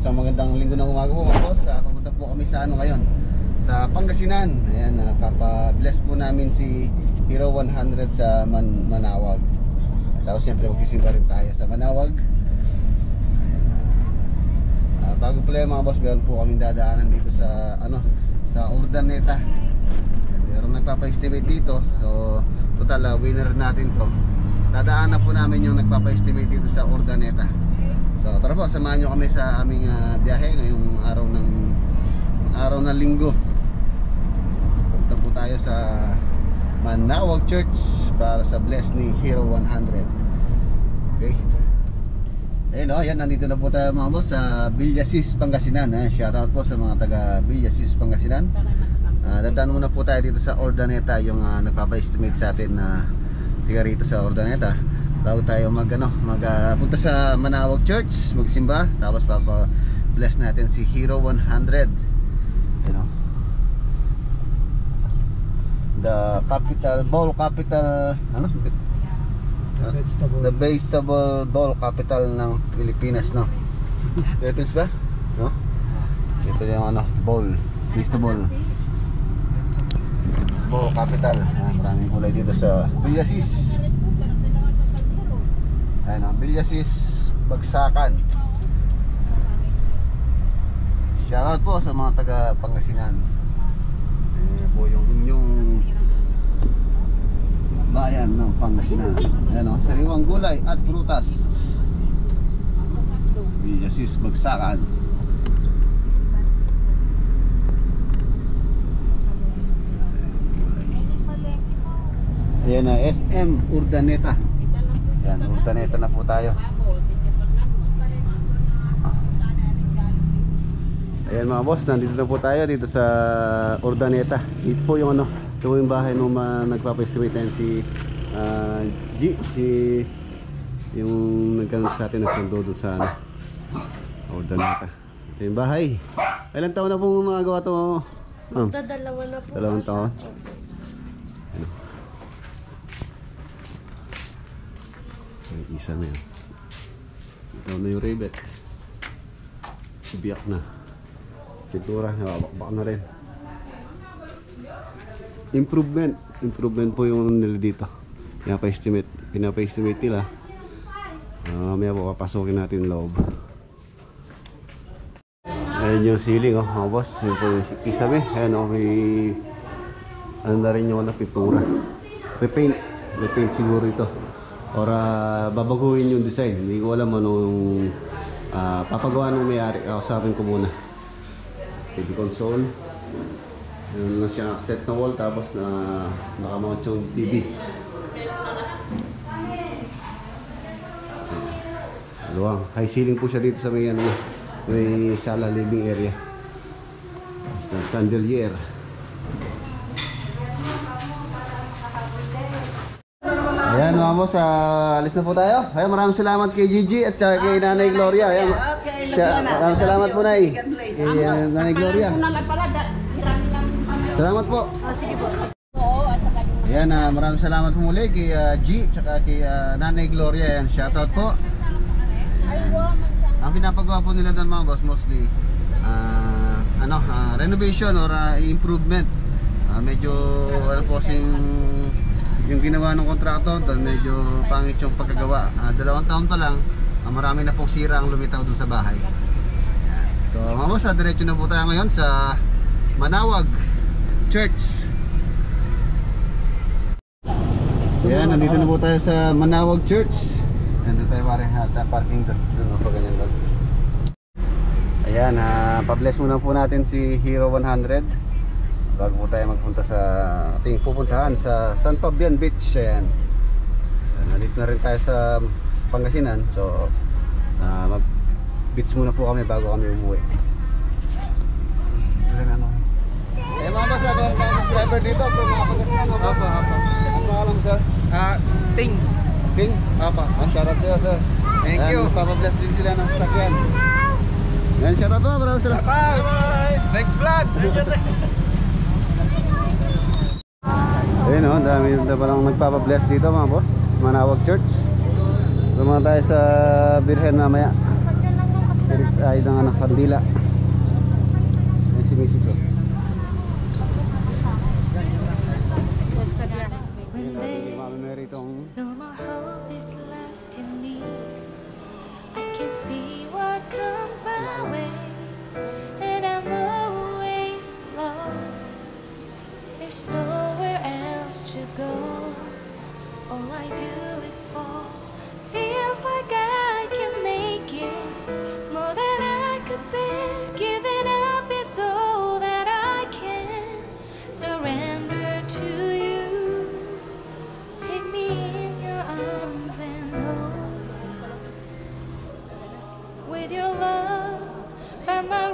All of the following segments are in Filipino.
isang magandang linggo ng umaga po mga boss. Uh, pupunta po kami sa ano ngayon? Sa Pangasinan. Ayan, nakapa-bless po namin si Hero 100 sa Man Manawag. Tapos siyempre magsisimba rin tayo sa Manawag. Ayan, ah, bago pala mga boss, meron po kami dadaanan dito sa ano sa Urdaneta. Meron nagpapa-estimate dito. So, total ah, winner natin to. Dadaanan po namin yung nagpapa-estimate dito sa Urdaneta. So, tara po, samahan nyo kami sa aming ah, biyahe ngayong araw ng araw ng linggo. Punta po tayo sa Manawag Church para sa bless ni Hero 100. Okay. Ayun oh, yan nandito na po tayo mga boss sa Villasis, Pangasinan. Eh. Shoutout po sa mga taga Villasis, Pangasinan. Uh, dadaan muna po tayo dito sa Ordaneta yung uh, nagpapa-estimate sa atin na tiga rito sa Ordaneta bago tayo mag ano, mag uh, punta sa Manawag Church, magsimba, tapos papa bless natin si Hero 100. You know. The capital bowl capital ano? The vegetable. The vegetable bowl capital ng Pilipinas, no? Philippines ba? No? Ito yung ano, bowl, vegetable bowl capital. Ah, maraming kulay dito sa Villasis. Ayan o, Villasis Bagsakan. Shoutout po sa mga taga Pangasinan. Ayan po yung inyong bayan ng Pangasinan. Ayan o, sariwang gulay at prutas. Villasis Bagsakan. Ayan na, SM Urdaneta. Yan, Urdaneta na po tayo. Ayan mga boss, nandito na po tayo dito sa Urdaneta. Dito po yung ano, ito po yung bahay nung uh, nagpapa-estimate natin si ah, G, si yung nagkano sa atin nagsundo doon sa ano, Urdaneta. Ito yung bahay. Ilan taon na pong nagawa to? Ma'am? Dadalawa na po. Dalawang taon? Ano? Yung isa na yan. Ito na yung rivet. Biyak na. Pintura, nababakbak na rin. Improvement. Improvement po yung nila dito. Pinapa-estimate. Pinapa-estimate nila. Uh, may po papasokin natin loob. Ayan yung ceiling oh, mga boss. Yun po yung kisame. Ayan oh, may ano na rin yung ano, pintura. Repaint. Repaint siguro ito. Or ah, babaguhin yung design. Hindi ko alam anong ah, papagawa ng may-ari. Kausapin ko muna. TV console. Yun lang siya set na wall tapos na nakamount yung TV. Luwang. High ceiling po siya dito sa may ano, may sala living area. Basta chandelier. Ayan mga boss, ah, alis na po tayo. Ayan, maraming salamat kay Gigi at saka kay Nanay Gloria. Ayan, Okay, siya, maraming salamat po Nay. Kay ah, Nanay Gloria. Salamat po. Oh, sige po. At Ayan, ah, maraming salamat po muli kay ah, G tsaka kay ah, Nanay Gloria. Ayan, shoutout po. Ang pinapagawa po nila doon mga boss mostly ah, ano, ah, renovation or ah, improvement. Ah, medyo ano po kasing yung ginawa ng contractor doon medyo pangit yung pagkagawa. Ah, dalawang taon pa lang, ah, marami na pong sira ang lumitaw doon sa bahay. Ayan. So mga boss, ah, diretso na po tayo ngayon sa Manawag Church. Ayan, nandito na po tayo sa Manawag Church. Nandito tayo at uh, parking doon. Doon pa ganyan lang. Ayan, uh, pa-bless muna po natin si Hero 100 bago po tayo magpunta sa ating pupuntahan sa San Fabian Beach. Ayan. So, nandito na rin tayo sa Pangasinan. So, uh, mag-beach muna po kami bago kami umuwi. Ayan, ano. Eh mga boss, tayong subscriber dito from mga Pangasinan. Apa, apa. Ano pangalan mo, sir? Ah, ting. King? Apa. Ah, shoutout sa'yo, sir. Thank Ayan, you. Papabless din sila ng sasakyan. Yan, shoutout po. Maraming salamat. Bye. Next vlog. Ayun o, dami na palang nagpapabless dito mga boss. Manawag Church. Lumang tayo sa Birhen mamaya. Pilit tayo ng anak kandila. Ayan si Mrs. Oh. There's Mami Mary itong With your love, find my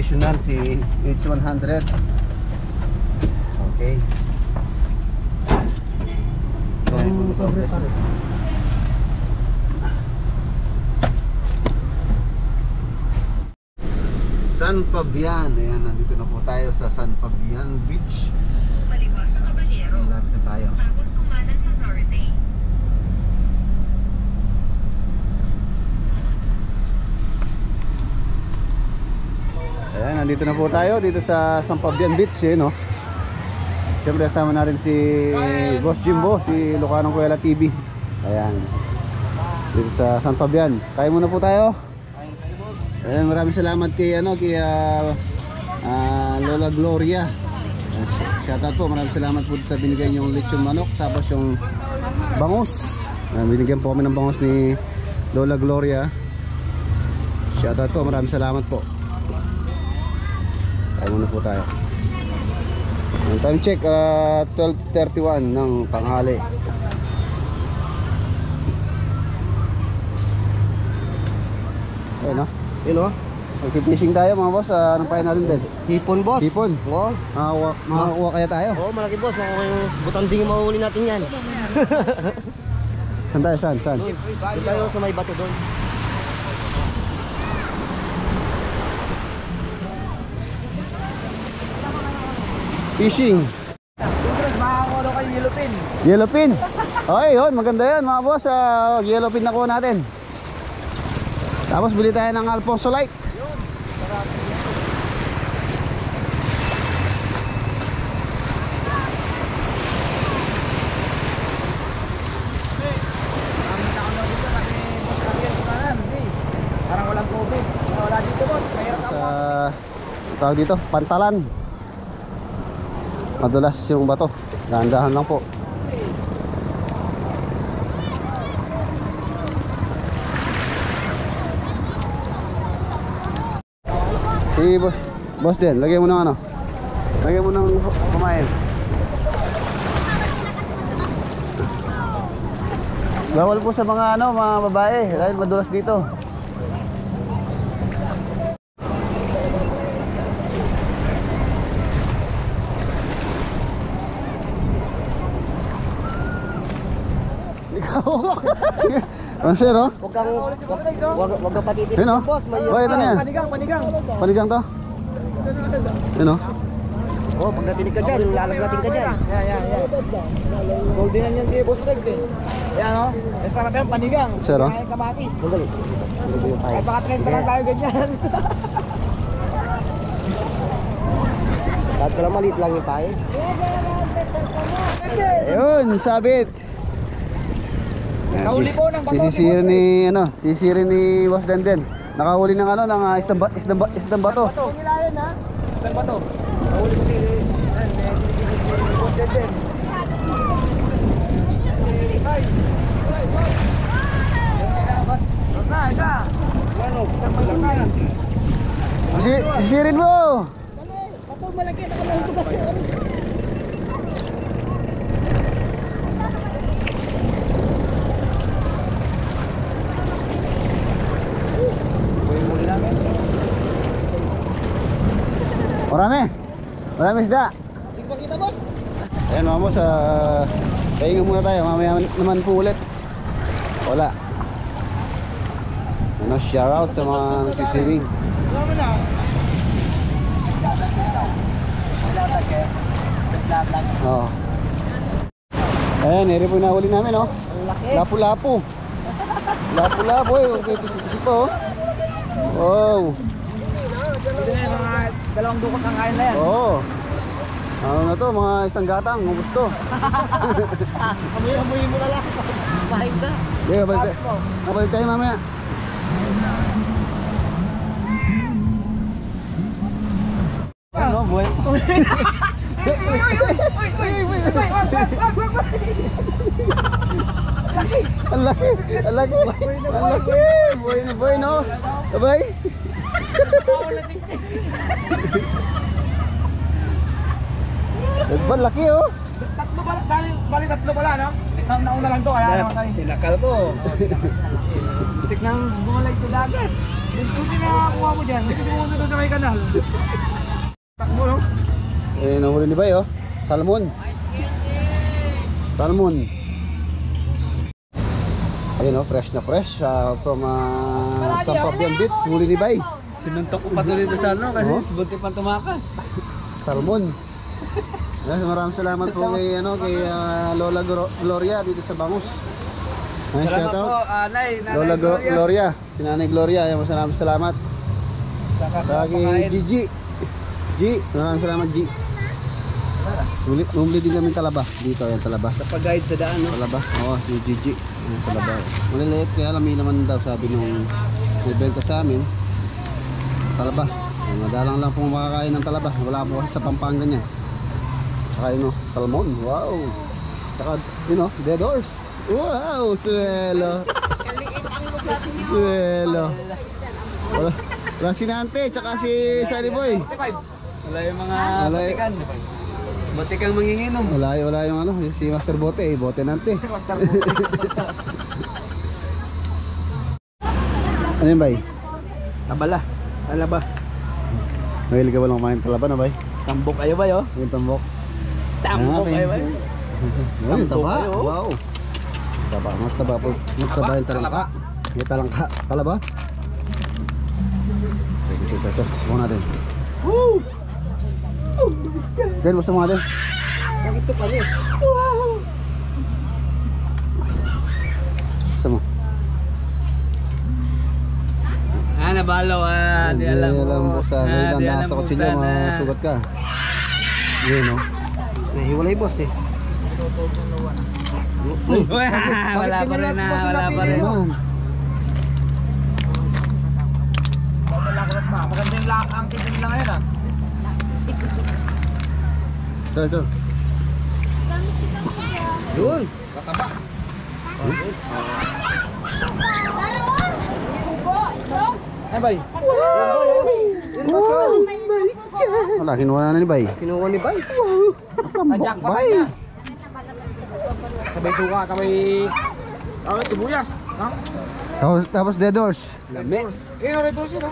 bendisyonan si H100. Okay. So, San Fabian. Ayan, nandito na po tayo sa San Fabian Beach. Maliwa sa Caballero. Malapit na tayo. Tapos kumanan sa Zarte. Ayan, nandito na po tayo dito sa San Fabian Beach, eh, no? Siyempre kasama natin si Boss Jimbo, si Lucanong Kuela TV. Ayan. Dito sa San Fabian. Kaya muna po tayo. Ayan, maraming salamat kay ano, kay ah, Lola Gloria. Ayan, Shout out po, maraming salamat po sa binigay niyong lechon manok tapos yung bangus. Ayan, binigyan po kami ng bangus ni Lola Gloria. Shout out po, maraming salamat po. Kaya muna po tayo. Ang time check, ah, 12.31 ng tanghali. Ayun no? Yun o. Magpipishing tayo mga boss. Ah, anong pahin natin din? Hipon boss. Hipon. Oo. Makakuha, makakuha kaya tayo? Oo, malaki boss. Makuha yung butang ding mahuli natin yan. Saan tayo? Saan? Saan? Doon tayo sa may bato doon. Fishing. Makakakuha kayo yellow pin. Yellow pin. Okay, yun. Maganda yan mga boss. Ah, yellow pin nakuha natin. Tapos bili tayo ng Alfonso Light. Parang walang COVID. Wala dito boss. Mahirap sa tawag dito, pantalan. Madulas yung bato. Dahan-dahan lang po. Si boss, boss din, lagay mo ng ano? Lagay mo ng kumain. Bawal po sa mga ano, mga babae dahil madulas dito. Ikaw. Ang sir, oh. Huwag kang, wag, wag, kang patitin. Yun, oh. Boss, may Oh, ito na yan. Panigang, panigang. Panigang to? Yun, oh. Oo, pag natinig ka dyan, lalagnatin ka dyan. Yan, yan, yan. Golden yan si Boss Rex eh. Yan o. Yung sarap yan, panigang. Sir, oh. Kaya kamatis. Sandali. Ay, baka 30 lang tayo ganyan. Kahit ka lang maliit lang yung pae. Ayun, sabit. Yan, Nahuli po ng bato si Sisisirin Boss ni, ano, sisirin ni Boss Denden. Nakahuli ng ano, ng ah, isdang, ba- isdang, ba- isdang bato. Bato. Nilayan ha. Saan ba to? Nahuli ko si... May sinisisi si Boss Deden. Ay! Na, isa. Ano? Isang malaki. Si, sisirin mo! Huli Marami! Marami isda! Hindi pa kita, boss. Ayan mga boss, uh, pahinga muna tayo, mamaya naman po ulit. Wala. Ano, shoutout sa mga nagsiswimming. Wala na. Oo. Ayan, eri po yung nahuli namin, oh. Lapu-lapu. Lapu-lapu, eh. Okay, pisi-pisi pa, oh. Wow. Ito na yung mga dalawang dukot ang kain na yan. Oo. Ano na to, mga isang gatang, ubus to. Amoy-amoy mo na lang. Mahig na. Okay, kabalik tayo. Kabalik tayo mamaya. Ano, boy? Ang laki! Ang laki! Ang laki! Boy na boy, no? Sabay? Ba, laki oh! Tatlo pala, bali, bali tatlo pala, no? Ang nauna lang to, kaya naman tayo. Sinakal ko. Tik nang bumalay sa dagat. Gusto na nakakuha mo dyan. Gusto mo doon sa may kanal. Takbo, no? Eh, nahuli ni Bay, oh. Salmon. Salmon. Ayun, oh, fresh na fresh. uh, from uh, San Fabian Beach. Huli ni Bay. Sinuntok ko patuloy doon sa ano kasi bunti pang tumakas. Salmon. Yes, maraming salamat po kay, ano, kay uh, Lola Gloria dito sa Bangus. Ay, shout out. Anay, Lola Gro- Gloria. Si Nanay Gloria. Ayun, maraming salamat. Saka Sa kay Gigi. G. Maraming salamat, G. Uli, umuli din kami talaba. Dito, ayan, talaba. Sa pag-guide sa daan, no? Talaba? Oo, si Gigi. Yung talaba. Maliliit kaya lami naman daw sabi nung may benta sa amin. Talaba. Madalang lang pong makakain ng talaba. Wala po kasi sa Pampanga niyan. Tsaka yun, oh, salmon. Wow. Tsaka, you know, dead horse. Wow, suelo. Suelo. Wala, wala si Nante, tsaka si Sunny Boy. Wala yung mga Wala batikan. Batikang manginginom. Wala, wala yung ano, si Master Bote, eh, Bote Nante. Master Bote. Ano yun, bay? Tabala. Talaba. Mahilig ka ba lang kumain talaba na, bay? Tambok kayo ba, yo? Yung tambok. Tambok Ah, kayo ba? Ayun, yung taba. kayo. Wow. Taba, mas taba po. Mas taba yung talangka. Yung talangka. Talaba? Sige, sige, ito. Subukan natin. Woo! Gan, gusto mo natin? Bakit ito panis? Gusto Ah, nabalaw ah. Di alam mo. Alam mo sa Ah, di lang alam mo kutsilyo, sana. masugat ka. Yun, no? Eh, hiwalay boss eh. Wala pa rin na. Wala pa rin. Maganda yung lock ang kitin lang ngayon ah. Ito, ito. Doon. Kataba. Ay bay. Wala, kinuha na ni Bay. Kinuha ni bay. Na-jackpot Bay. niya. Sabay tuka, sabay... Ano, sibuyas. Ha? Tapos, tapos dead horse. Lami. Eh, narito siya no?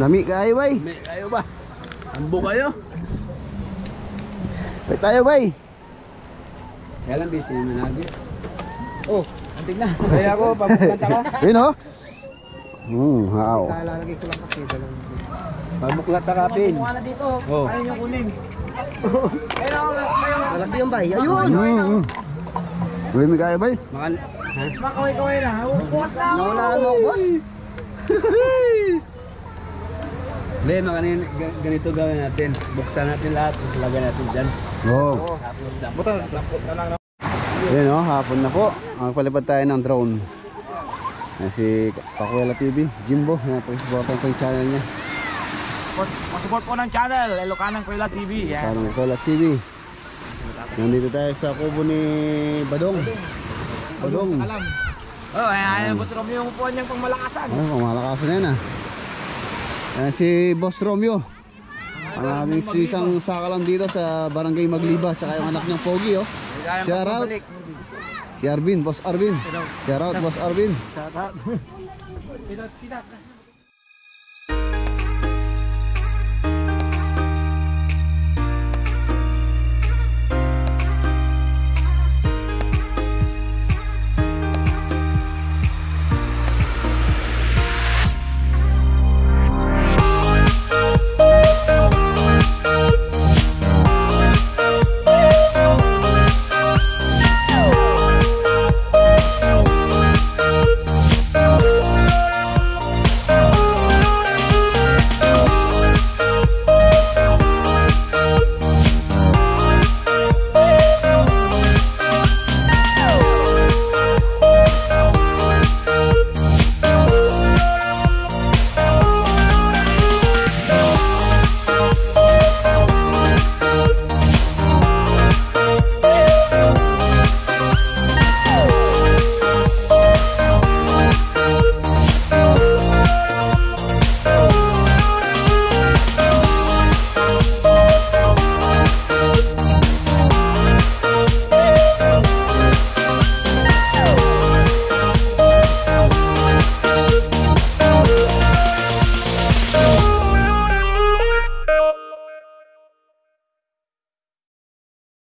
Lami kayo, Bay. Lami, kayo ba? Ambo kayo? Bay tayo, Bay. Kaya lang busy naman lagi. Oh, antig na. Kaya ako, pagkanta ka. Yun, oh. Hmm, wow. Lalagay ko lang kasi dalawang. Pabuklat na kapin. Kumuha na dito. Oh. Ayaw niyo kunin. Malaki yung bay. Ayun! Hmm. Uy, may kaya, Bay. Makal... Makaway-kaway na. Bukas na ako. Naunahan mo, boss. Hindi, makanin, ga- ganito gawin natin. Buksan natin lahat. Lagay natin dyan. Oh. Buta, lapot na lang. Yun, oh, hapon na po. Magpalipad tayo ng drone. Ayan si Pakuela TV, Jimbo, yan, pag-supportan ko yung channel niya. Support, po ng channel, Elokanang Kuela TV. Yan. Elokanang Kuela TV. Nandito tayo sa kubo ni Badong. Badong. Badong. Oh, ayan, ayan, Boss Romeo yung upuan niyang pangmalakasan. Ayan, pangmalakasan yan ah. Ayan si Boss Romeo. Ang ating isang sakalam dito sa Barangay Magliba, tsaka yung anak niyang Pogi oh. Siya Ralph. Arvin, Boss Arvin. Shout out, Boss Arvin. Shout out.